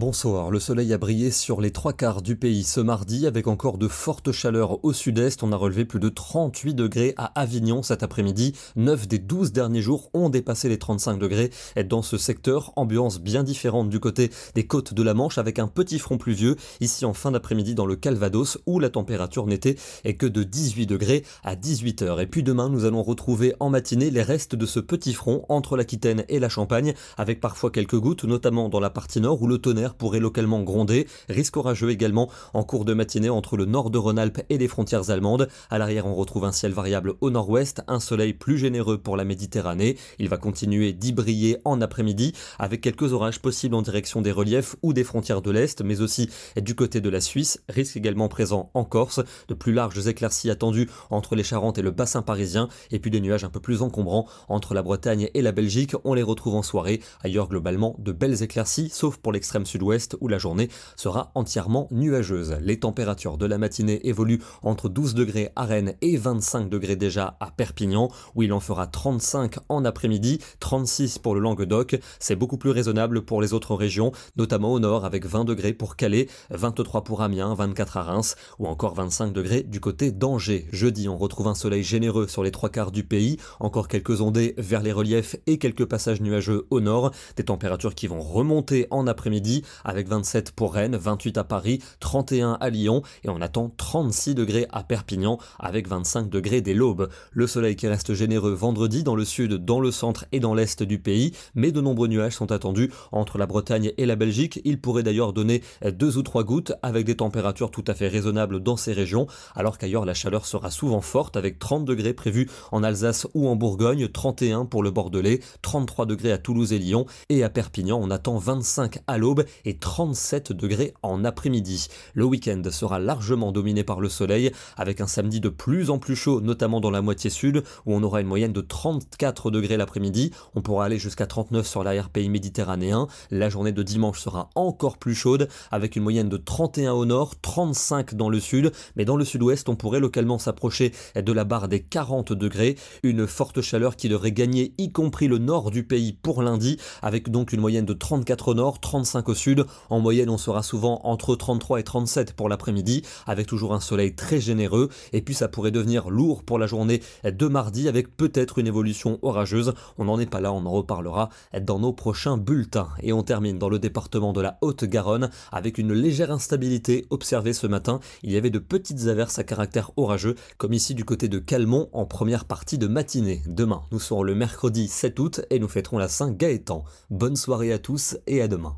Bonsoir, le soleil a brillé sur les trois quarts du pays ce mardi avec encore de fortes chaleurs au sud-est. On a relevé plus de 38 degrés à Avignon cet après-midi. 9 des 12 derniers jours ont dépassé les 35 degrés dans ce secteur. Ambiance bien différente du côté des côtes de la Manche avec un petit front pluvieux ici en fin d'après-midi dans le Calvados où la température n'était que de 18 degrés à 18 heures. Et puis demain, nous allons retrouver en matinée les restes de ce petit front entre l'Aquitaine et la Champagne avec parfois quelques gouttes, notamment dans la partie nord où le tonnerre pourrait localement gronder. Risque orageux également en cours de matinée entre le nord de Rhône-Alpes et les frontières allemandes. À l'arrière, on retrouve un ciel variable au nord-ouest, un soleil plus généreux pour la Méditerranée. Il va continuer d'y briller en après-midi avec quelques orages possibles en direction des reliefs ou des frontières de l'Est, mais aussi du côté de la Suisse. Risque également présent en Corse. De plus larges éclaircies attendues entre les Charentes et le bassin parisien. Et puis des nuages un peu plus encombrants entre la Bretagne et la Belgique. On les retrouve en soirée. Ailleurs, globalement, de belles éclaircies, sauf pour l'extrême sud-ouest où la journée sera entièrement nuageuse. Les températures de la matinée évoluent entre 12 degrés à Rennes et 25 degrés déjà à Perpignan où il en fera 35 en après-midi, 36 pour le Languedoc. C'est beaucoup plus raisonnable pour les autres régions, notamment au nord avec 20 degrés pour Calais, 23 pour Amiens, 24 à Reims ou encore 25 degrés du côté d'Angers. Jeudi, on retrouve un soleil généreux sur les trois quarts du pays, encore quelques ondées vers les reliefs et quelques passages nuageux au nord, des températures qui vont remonter en après-midi avec 27 pour Rennes, 28 à Paris, 31 à Lyon et on attend 36 degrés à Perpignan avec 25 degrés dès l'aube. Le soleil qui reste généreux vendredi dans le sud, dans le centre et dans l'est du pays, mais de nombreux nuages sont attendus entre la Bretagne et la Belgique. Il pourrait d'ailleurs donner deux ou trois gouttes avec des températures tout à fait raisonnables dans ces régions, alors qu'ailleurs la chaleur sera souvent forte avec 30 degrés prévus en Alsace ou en Bourgogne, 31 pour le Bordelais, 33 degrés à Toulouse et Lyon et à Perpignan on attend 25 à l'aube et 37 degrés en après-midi. Le week-end sera largement dominé par le soleil, avec un samedi de plus en plus chaud, notamment dans la moitié sud, où on aura une moyenne de 34 degrés l'après-midi. On pourra aller jusqu'à 39 sur l'arrière-pays méditerranéen. La journée de dimanche sera encore plus chaude, avec une moyenne de 31 au nord, 35 dans le sud, mais dans le sud-ouest, on pourrait localement s'approcher de la barre des 40 degrés. Une forte chaleur qui devrait gagner, y compris le nord du pays pour lundi, avec donc une moyenne de 34 au nord, 35 au En moyenne, on sera souvent entre 33 et 37 pour l'après-midi, avec toujours un soleil très généreux. Et puis ça pourrait devenir lourd pour la journée de mardi, avec peut-être une évolution orageuse. On n'en est pas là, on en reparlera dans nos prochains bulletins. Et on termine dans le département de la Haute-Garonne avec une légère instabilité observée ce matin. Il y avait de petites averses à caractère orageux, comme ici du côté de Calmont en première partie de matinée. Demain, nous serons le mercredi 7 août et nous fêterons la Saint-Gaëtan. Bonne soirée à tous et à demain.